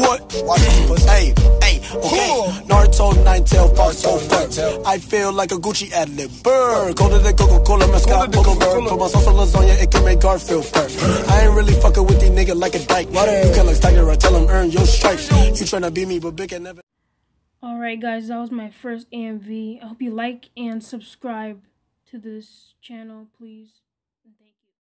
what? Hey, hey, okay. Naruto, nine tail, far so I feel like a Gucci ad lib. Burr, colder than Coca Cola, mascot, polo bird. Put my sauce on lasagna, it can make Garfield purr. I ain't really fucking with these niggas like a dyke. You can like Tiger, I tell him earn your stripes. You tryna be me, but big and never. Alright guys, that was my first AMV. I hope you like and subscribe to this channel, please.